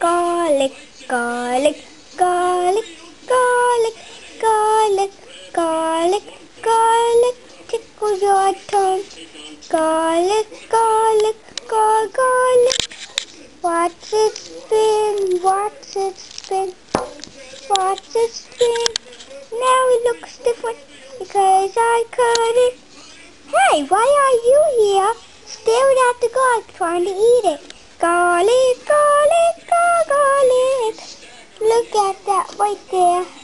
garlic, garlic, garlic, garlic, garlic, garlic, garlic, tickle your tongue. Garlic, garlic, gar garlic. Watch it spin, watch it spin, watch it spin. Now it looks different because I cut it. Hey, why are you here staring at the garlic trying to eat it? Look at that right there.